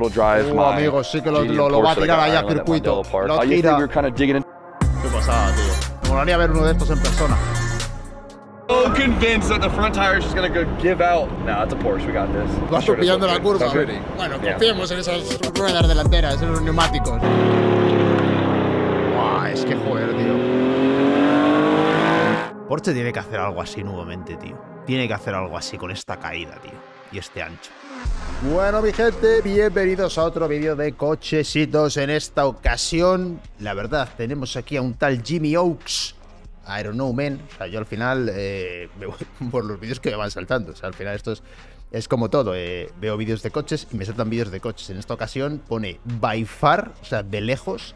to drive Uh, my amigo, sí que lo- lo- lo va a tirar ahí a circuito. Lo tira. we were kind of digging in. Qué pasada, tío. Me molaría ver uno de estos en persona. So convinced that the front tire is just gonna go give out. No, it's a Porsche. We got this. Vas Sure pillando la curva. Bueno, Yeah. confiemos en esas ruedas delanteras, en los neumáticos. Buah, es que joder, tío. Porsche tiene que hacer algo así nuevamente, tío. Tiene que hacer algo así con esta caída, tío. Y este ancho. Bueno, mi gente, bienvenidos a otro vídeo de cochesitos. En esta ocasión, la verdad, tenemos aquí a un tal Jimmy Oaks. I don't know, man. O sea, yo al final eh, por los vídeos que me van saltando. O sea, al final esto es, es como todo. eh, veo vídeos de coches y me saltan vídeos de coches. En esta ocasión pone by far, o sea, de lejos,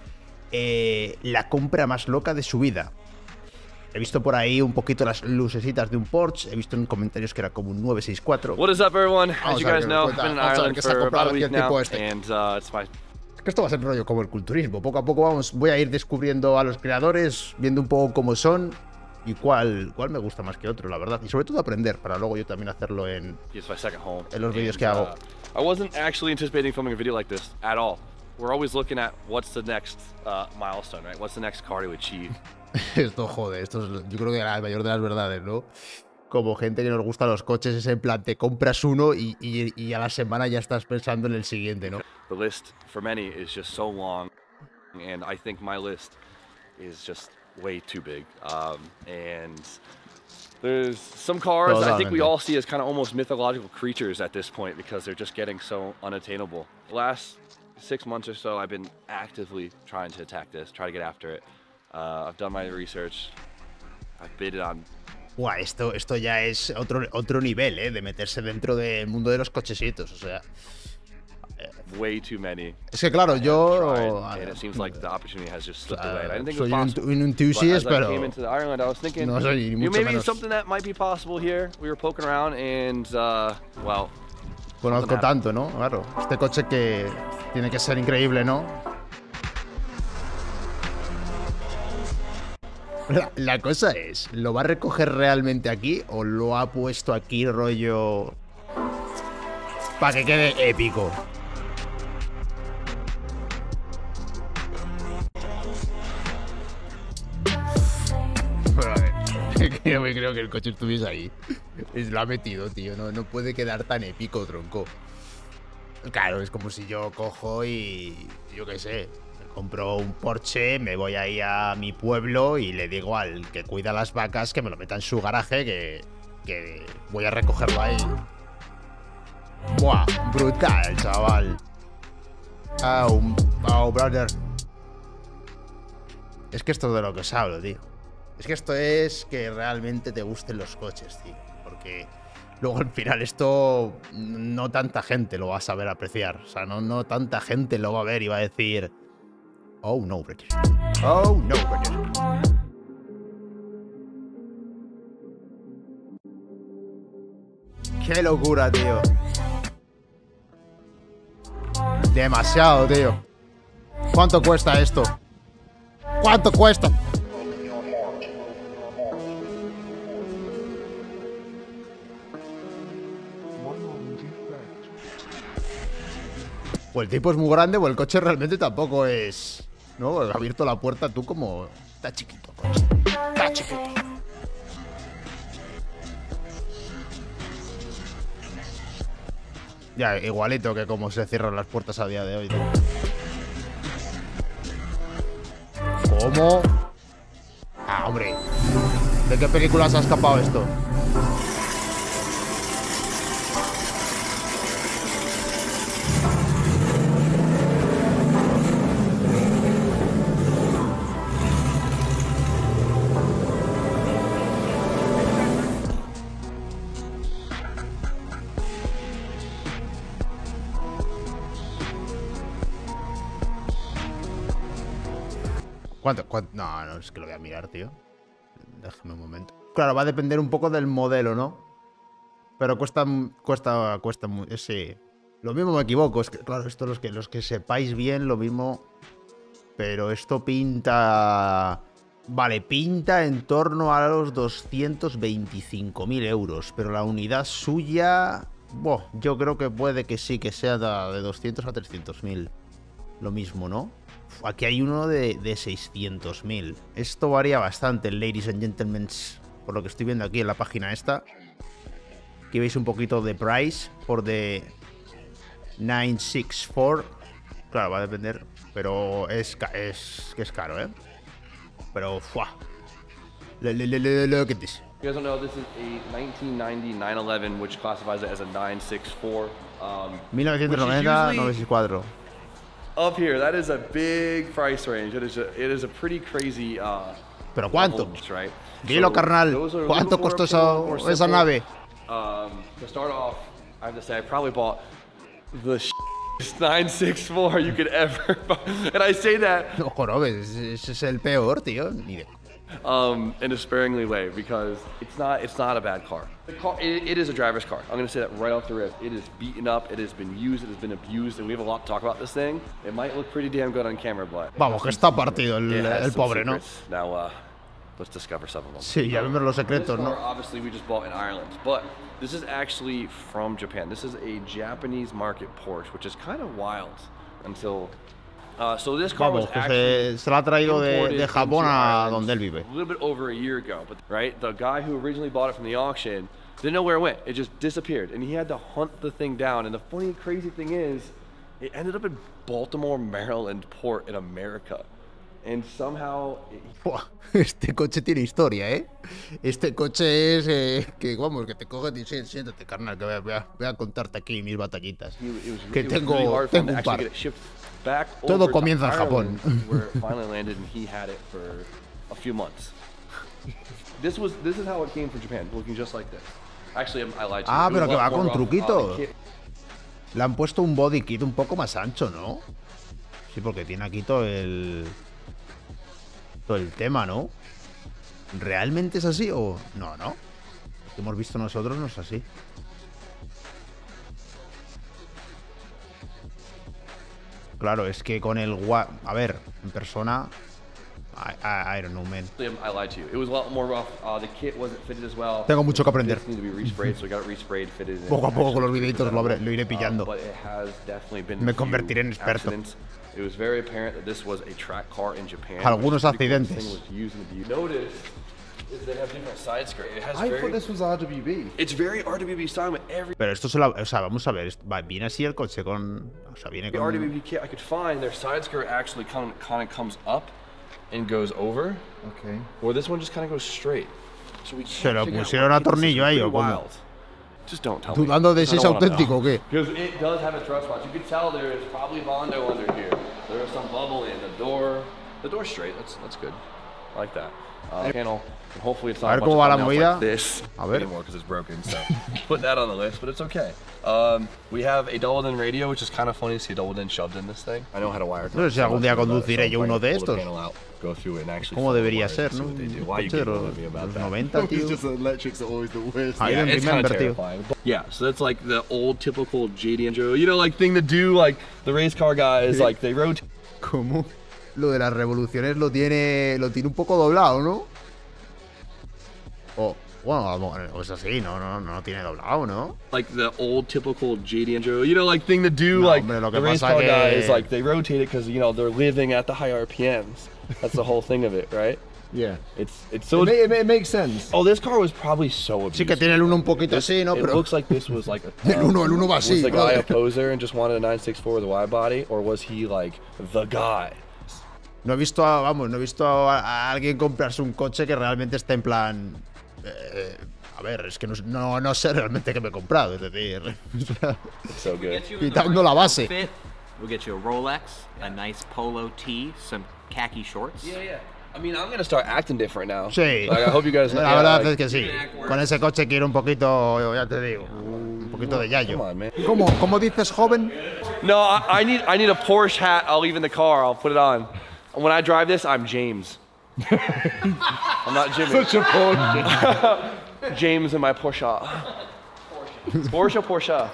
eh, la compra más loca de su vida. He visto por ahí un poquito las lucecitas de un Porsche. He visto en comentarios que era como un 964. What is up, everyone? As you guys know, I've been in Ireland for about a week now, este. and uh, it's my que esto va a ser rollo como el culturismo. Poco a poco vamos, voy a ir descubriendo a los creadores, viendo un poco cómo son y cuál, cuál me gusta más que otro, la verdad. Y sobre todo aprender, para luego yo también hacerlo en... En los vídeos que hago. uh, I wasn't actually anticipating filming a video like this at all. We're always looking at what's the next uh, milestone, right? What's the next car to achieve? Esto, joder, esto es, yo creo que la mayor de las verdades, ¿no? Como gente que nos gusta los coches, es en plan, te compras uno y, y- y a la semana ya estás pensando en el siguiente, ¿no? The list for many is just so long, and I think my list is just way too big. Um, and there's some cars I think we all see as kind of almost mythological creatures at this point because they're just getting so unattainable. Last six months or so, I've been actively trying to attack this, try to get after it. Uh, I've done my research. I've bid it on Buah, esto, esto ya es otro, otro nivel, ¿eh? De meterse dentro del mundo de los cochesitos, o sea... way too many. Es que claro, yo... tried, and it seems like the opportunity has just slipped away. I didn't think it soy un, But enthusiast, pero... came into Ireland, I was thinking, No soy ni you know, mucho maybe menos. something that might be possible here. We were poking around, and uh, well, Conozco tanto, ¿no? Claro. Este coche que tiene que ser increíble, ¿no? La, la cosa es, ¿lo va a recoger realmente aquí o lo ha puesto aquí rollo... Para que quede épico? no me creo que el coche estuviese ahí. Es, lo ha metido, tío. No, no puede quedar tan épico, tronco. Claro, es como si yo cojo y. Yo qué sé. Compro un Porsche, me voy ahí a mi pueblo y le digo al que cuida las vacas que me lo meta en su garaje, que, que voy a recogerlo ahí. Buah, brutal, chaval. Oh, oh, brother. Es que esto es de lo que os hablo, tío. Es que esto es que realmente te gusten los coches, tío. Porque luego al final esto no tanta gente lo va a saber apreciar. O sea, no, no tanta gente lo va a ver y va a decir... Oh, no, brother. Oh, no, brother. Qué locura, tío. Demasiado, tío. ¿Cuánto cuesta esto? ¿Cuánto cuesta? O el tipo es muy grande o el coche realmente tampoco es... ¿No? Ha abierto la puerta tú como... Está chiquito. Está chiquito. Ya, igualito que como se cierran las puertas a día de hoy. ¿Cómo? Ah, hombre. ¿De qué película se ha escapado esto? ¿Cuánto? No, no, es que lo voy a mirar, tío. Déjame un momento. Claro, va a depender un poco del modelo, ¿no? Pero cuesta, cuesta, cuesta eh, Sí. Lo mismo me equivoco, es que, claro, esto los que, los que sepáis bien, lo mismo. Pero esto pinta. Vale, pinta en torno a los 225.000 euros. Pero la unidad suya. Buah, yo creo que puede que sí, que sea de 200 a 300 mil. Lo mismo, ¿no? Aquí hay uno de, de 600 mil. Esto varía bastante, ladies and gentlemen. Por lo que estoy viendo aquí en la página esta. Aquí veis un poquito de price por de 964. Claro, va a depender. Pero es, es que es caro, ¿eh? Pero, ¡fua! Look at this. You guys don't know, this is a 1990 911, which classifies it as a 964. Um, which is 1990, usually 964. Up here, that is a big price range. It is a, it is a pretty crazy. Uh, ¿Pero cuánto? levels, Right? Dilo, So, carnal. ¿Cuánto costó esa, esa nave? Um, to start off, I have to say I probably bought the 964 you could ever buy. And I say that No, jorobes, ese es el peor, tío. Ni de... um, in a sparingly way because it's not it's not a bad car. The car it, it is a driver's car. I'm gonna say that right off the rip. It is beaten up. It has been used. It has been abused, and we have a lot to talk about this thing. It might look pretty damn good on camera, but Vamos, que está partido el, el pobre, ¿no? Now uh, let's discover some of them. Sí, ya vemos los secretos, ¿no? obviously, we just bought in Ireland, but this is actually from Japan. This is a Japanese market Porsche, which is kind of wild until. Uh, so this car Vamos, was actually se, se la ha traído de, de Japón a donde él vive. A little bit over a year ago, but right, the guy who originally bought it from the auction didn't know where it went. It just disappeared, and he had to hunt the thing down. And the funny, crazy thing is, it ended up in Baltimore, Maryland port in America, and somehow Buah, este coche tiene historia, ¿eh? Este coche es eh, que, vamos, que te coge y dices, siéntate, carnal, que voy a, voy a- contarte aquí mis batallitas. Que tengo, tengo un par. Todo comienza en Japón. Ah, pero que va con kit- Le han puesto un body kit un poco más ancho, ¿no? Sí, porque tiene aquí todo el. El tema, ¿no? ¿Realmente es así o.? No, no. Lo que hemos visto nosotros no es así. Claro, es que con el. A ver, en persona. I, I, I don't know, man. I lied to you. It was a lot more rough. Uh, the kit wasn't fitted as well. Tengo mucho que aprender. Kits need to be resprayed, so we got it resprayed, fitted. and Poco a poco con los videitos lo, iré pillando. but it has definitely been Me convertiré en experto. It was very apparent that this was a track car in Japan. Algunos accidentes. thing was used and abused. Notice is they have different side skirt. It has I very, thought this was RWB. It's very RWB style with every Pero esto se la. O sea, vamos a ver. Viene así el coche con. O sea, viene con. RWB kit I could find. Their side skirt actually kind of, kind of comes up and goes over, Okay. or this one just kind of goes straight. So we Se can't lo figure out pusieron a kit this is. tornillo ahí, ¿o cómo? wild. Just don't tell me. Dudando de I si es don't wanna auténtico o qué. Because it does have a rust spots. You can tell there is probably Bondo under here. There is some bubble in the door. The door's straight. That's that's good. I like that. Uh, panel. And hopefully it's A not ver a bunch cómo of va la thumbnails movida. like this A ver. anymore because it's broken. So put that on the list, but it's okay. Um, we have a double in radio, which is kind of funny to see a double in shoved in this thing. I know how to wire. No sé si algún día conduciré yo uno de estos. Go through it and actually Como follow the debería ser, ¿no? what they do. Un Why you coche de keep los, on me about that? 90, It's just electrics are always the worst. Ahí Yeah, en it's primer kind tío. yeah, so that's like the old typical JD and you know, like thing to do, like the race car guys, like they rotate. ¿Cómo? Lo de las revoluciones lo tiene. Lo tiene un poco doblado, ¿no? O. Bueno, vamos, o es así, no, no, no tiene doblado, ¿no? like the old typical JD and Joe, you know, like thing to do, No, like the race car que- guys, like they rotate it because you know they're living at the high RPMs. That's the whole thing of it, right? Yeah. It's it's so. It, ma- it, ma- it makes sense. oh, this car was probably so abused. Sí que tiene el uno un poquito así, ¿no? It Pero. looks like this was like a. El uno, el uno va was así, the guy a poser and just wanted a 964 with a wide body, or was he like the guy? No he visto a, vamos, no he visto a, a alguien comprarse un coche que realmente esté en plan. Eh, a ver, es que no, no, no sé realmente qué me he comprado, es decir. so Quitando la base. We'll get you a Rolex, a nice polo tee, some khaki shorts. Yeah, yeah. I mean, I'm gonna start acting different now. Sí. Like, I hope you guys know. La yeah, verdad like- es que sí. Con ese coche quiero un poquito, ya te digo, un poquito de Come yayo. on, man. ¿Cómo, cómo dices, joven? No, I, I need I need a Porsche hat. I'll leave in the car. I'll put it on. When I drive this, I'm James. I'm not Jimmy. Such a Porsche. James in my Porsche. Porsche, Porsche.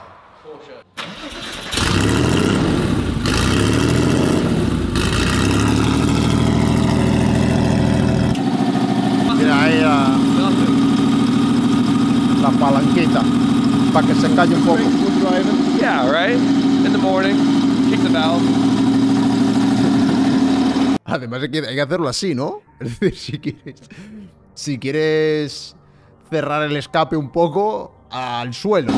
Mira ahí uh, la, la palanquita. para que se calle un poco. Yeah, right? In the morning, kick the valve. Además hay que, hay que hacerlo así, ¿no? Es decir, si quieres, si quieres cerrar el escape un poco al suelo.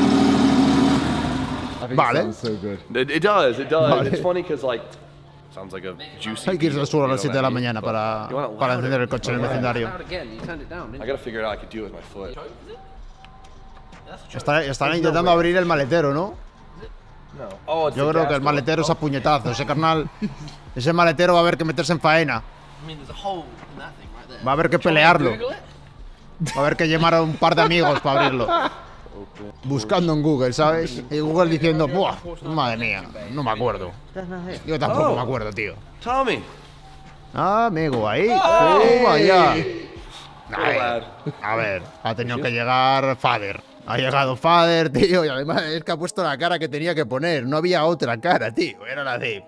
Vale. it sounds so good. It, it does, it does. Vale. It's funny because, like, sounds like a juicy. Hay que irse al suelo a las know 7 de la mañana But para, para encender el coche en el vecindario. again. You turned it down, didn't I gotta figure out what I could do with my foot. Está- están intentando abrir el maletero, ¿no? Oh, Yo the creo que el maletero es a puñetazos. Ese carnal, ese maletero va a haber que meterse en faena. I mean, there's a hole in that thing right there. Va a haber que pelearlo. Va a haber que llamar a un par de amigos para abrirlo. Buscando en Google, ¿sabes? Y Google diciendo, ¡buah! Madre mía, no me acuerdo. Yo tampoco Oh. me acuerdo, tío. Tommy. Ah, amigo, ahí. Ya. Ay, lad. a ver, ha tenido que llegar Father. Ha llegado Father, tío, y además es que ha puesto la cara que tenía que poner. No había otra cara, tío. Era la de.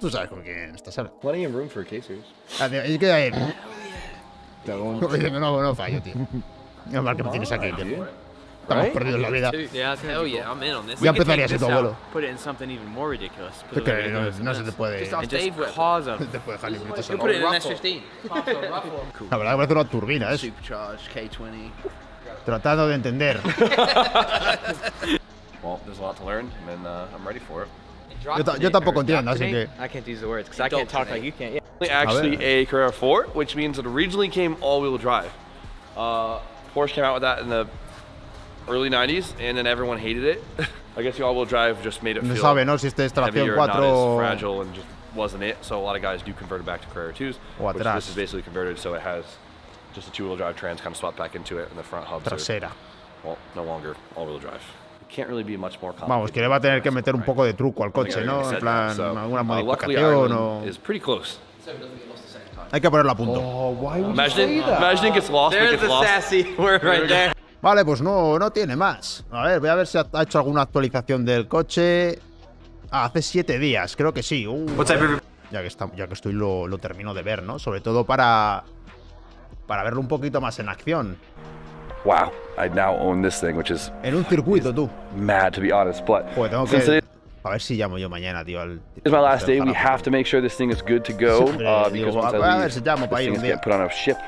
Tú sabes con quién estás hablando. Plenty of room for casers. Es que ahí. Don't. Como diciendo, no, no fallo, tío. No mal que me tienes aquí, tío. Estamos Right? perdidos en la vida. Yeah, hell yeah, I'm in on this. Ya empezaría a ser tu abuelo. out, Put it in something even more ridiculous. Es Put it que no, no se te puede. Dave just a No te puede dejar ni minutos You solo. put it in an Ruffle. S15. La verdad que parece una turbina, es. Supercharged K20. Tratando de entender. Well, there's a lot to learn, and uh, I'm ready for it. Yo, ta- yo tampoco entiendo, así que. I can't use the words because I can't talk like you can't. Yeah. Actually, ver. a Carrera 4, which means it originally came all-wheel drive. Uh, Porsche came out with that in the early 90s, and then everyone hated it. I guess the all-wheel drive just made it No feel sabe, ¿no? Si este es tracción heavier, not 4 as o. fragile, and just wasn't it. So a lot of guys do convert it back to Carrera 2s, which atrás. this is basically converted, so it has just a two-wheel drive trans kind of swapped back into it, and the front hubs are, trasera. well, no longer all-wheel drive. It can't really be much more complicated. Vamos, que le va a tener que meter un poco de truco al coche, ¿no? En plan, alguna uh, modificación o. is pretty close. Hay que ponerlo a punto. Oh, why would Imagine, you say that? imagine it gets lost, but it There's gets the lost. sassy word right there. Vale, pues no, no tiene más. A ver, voy a ver si ha ha hecho alguna actualización del coche. Ah, hace siete días, creo que sí. Uh, ya, que está- ya que estoy lo, lo termino de ver, ¿no? Sobre todo para, para verlo un poquito más en acción. Wow, I now own this thing, which is En un circuito, tú. mad to be honest. But Joder, tengo since que... A ver si llamo yo mañana, tío. Al... is my last day, we have to make sure this thing is good to go. Uh, because once I leave, si llamo para this thing is getting put on a ship.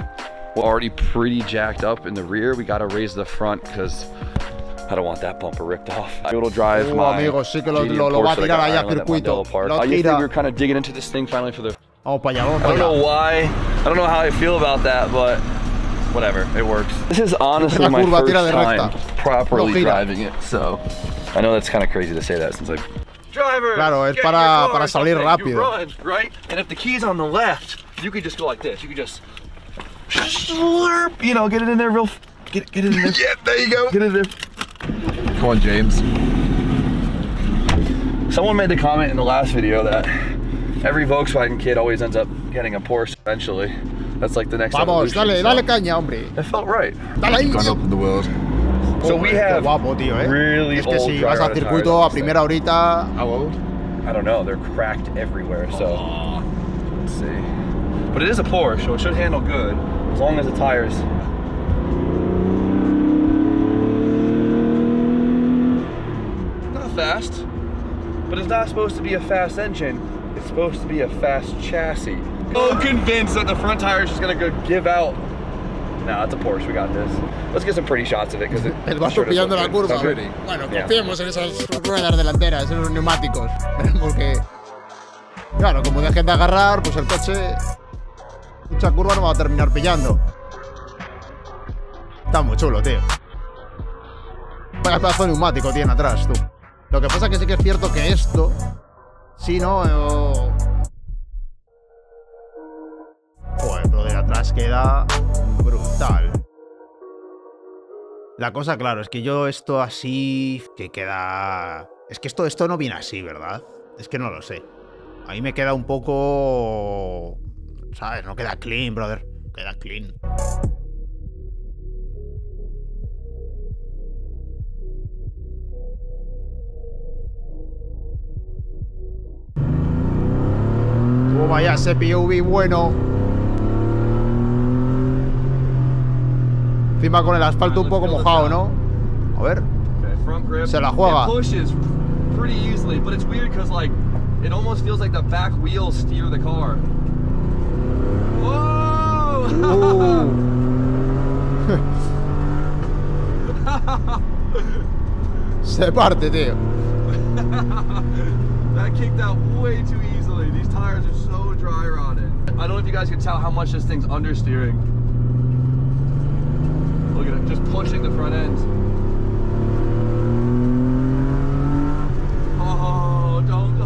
We're already pretty jacked up in the rear. We gotta raise the front because I don't want that bumper ripped off. It'll drive Uh, my amigo, sí que lo- lo- lo va a I tirar got ahí a Ireland at circuito. Lo Uh, tira. we were kind of digging into this thing finally for the Vamos para allá, vamos I don't know why. I don't know how I feel about that, but whatever, it works. This is honestly La my first time properly driving it, so I know that's kind of crazy to say that since like driver. Claro, es para- in your car para salir something, rápido. You run, right? And if the key's on the left, you could just go like this. You could just slurp, you know, get it in there real. Get get it in there. yeah, there you go. Get it in there. Come on, James. Someone made the comment in the last video that every Volkswagen kid always ends up getting a Porsche eventually. That's like the next Vamos, dale, dale caña, hombre. It felt right. Dale ahí. Gone up in the world. So we have guapo, tío, eh. really es que old si vas dry a rot circuito a primera horita. How old? I don't know, they're cracked everywhere, so let's see. But it is a Porsche, so it should handle good as long as the tires. Not fast, but it's not supposed to be a fast engine. It's supposed to be a fast chassis. So convinced that the front tire is just gonna go give out. No, it's a Porsche. We got this. Let's get some pretty shots of it because it. El vaso sure pillando la curva. Bueno, Yeah. confiemos en esas ruedas delanteras, en los neumáticos. Porque. Claro, como dejen de agarrar, pues el coche. Mucha curva no va a terminar pillando. Está muy chulo, tío. Vaya pedazo de neumático tiene atrás, tú. Lo que pasa es que sí que es cierto que esto. Sí, ¿no? Joder, pero de atrás queda brutal. La cosa, claro, es que yo esto así que queda. Es que esto, esto no viene así, ¿verdad? Es que no lo sé. A mí me queda un poco. ¿Sabes? No queda clean, brother. Queda clean. Toma ya ese PUV bueno. Encima con el asfalto un poco mojado, ¿no? A ver. Okay, front grip. Se la juega. Pretty easily, but it's weird because like it almost feels like the back wheels steer the car. Whoa! Se parte, tío. that kicked out way too easily. These tires are so dry rotted. I don't know if you guys can tell how much this thing's understeering. Just pushing the front end. Oh, don't.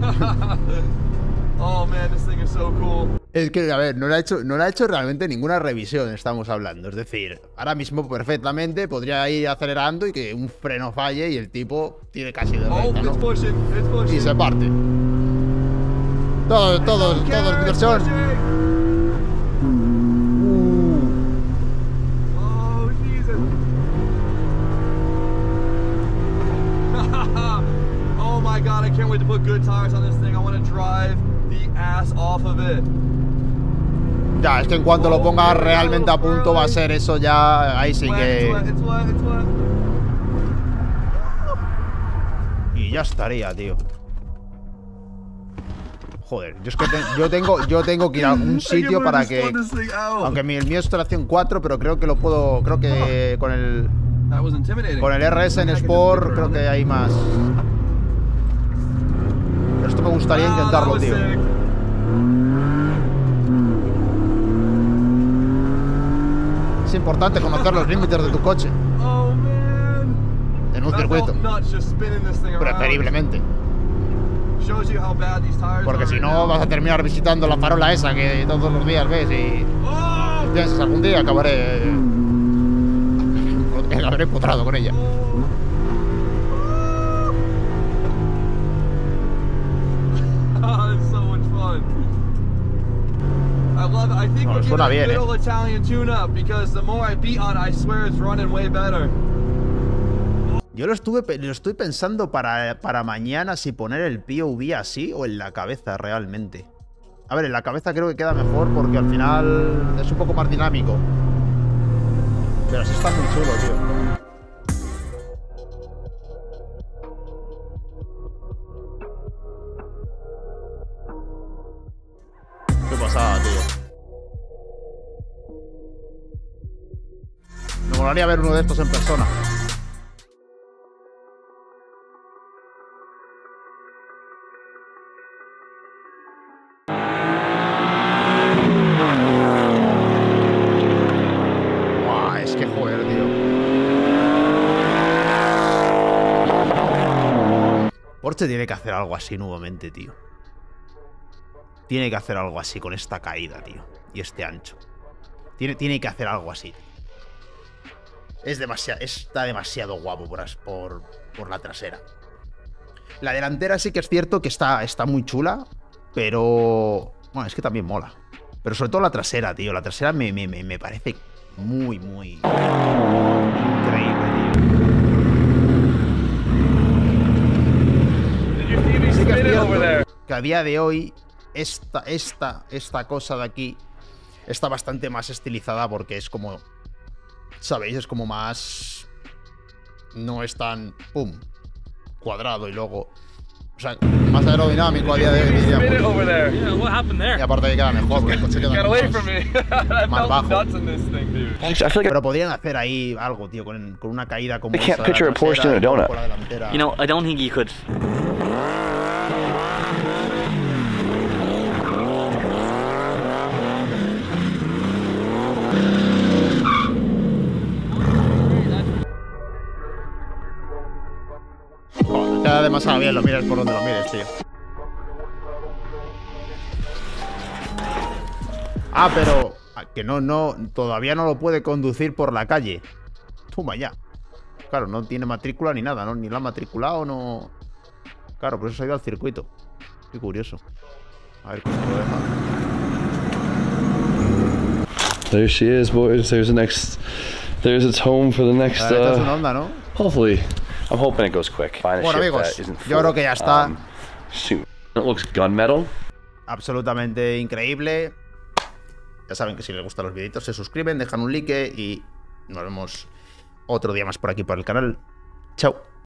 oh man, this thing is so cool. Es que, a ver, no le, ha hecho, no le ha hecho realmente ninguna revisión, estamos hablando. Es decir, ahora mismo perfectamente podría ir acelerando y que un freno falle y el tipo tiene casi de Oh, vuelta, it's ¿no? pushing, it's pushing. Y se parte. Todo, todo, todo diversión. Can't wait to put good tires on this thing. I want to drive the ass off of it. Ya, es que en cuanto lo ponga realmente a punto va a ser eso ya. Ahí sí que. Y ya estaría, tío. Joder, yo es que te- yo tengo, yo tengo que ir a algún sitio para que. Aunque mi- el mío es tracción 4, pero creo que lo puedo. Creo que con el. Con el RS en Sport creo que hay más. Me gustaría intentarlo, tío. Es importante conocer los límites de tu coche en un circuito. Preferiblemente. Porque si no vas a terminar visitando la farola esa que todos los días ves y piensas algún día acabaré. acabaré empotrado con ella. Love it. I think No, we're suena getting a bien, good eh. old Italian tune-up because the more I beat on, it, I swear it's running way better. Yo lo estuve lo estoy pensando para, para mañana si poner el POV así o en la cabeza realmente. A ver, en la cabeza creo que queda mejor porque al final es un poco más dinámico. Pero sí está muy chulo, tío. Molaría ver uno de estos en persona. Tiene que hacer algo así nuevamente, tío. Tiene que hacer algo así con esta caída, tío. Y este ancho. Tiene, tiene que hacer algo así. Es demasiado, está demasiado guapo por, por, por la trasera. La delantera sí que es cierto que está, está muy chula, pero... Bueno, es que también mola. Pero sobre todo la trasera, tío. La trasera me, me, me- me parece muy, muy... Increíble, tío. Sí que es cierto que a día de hoy esta, esta, esta cosa de aquí está bastante más estilizada porque es como... ¿Sabéis? Es como más... No es tan... ¡Pum! Cuadrado y luego... O sea, más aerodinámico a día de hoy. diríamos. over there. Yeah, what happened there? Y aparte que queda mejor, porque el coche queda más- bajo. nuts in this thing, dude. Actually, I feel like Pero podrían hacer ahí algo, tío, con, con una caída como esa de la trasera con la delantera. you know, I don't think you could. Demasiado bien, lo mires por donde lo mires, tío. Ah, pero ah, que no, no, todavía no lo puede conducir por la calle. Toma ya. Claro, no tiene matrícula ni nada, ¿no? Ni lo ha matriculado, no. Claro, por eso se ha ido al circuito. Qué curioso. A ver cómo lo deja. There she is, boys. There's the next. There's its home for the next. A ver, esta es una Uh, onda, ¿no? hopefully, I'm hoping it goes quick. Find a Bueno, ship amigos, that isn't yo creo que ya está. um, soon. It looks gunmetal. absolutamente increíble. Ya saben que si les gustan los videitos se suscriben, dejan un like y nos vemos otro día más por aquí por el canal. Chao.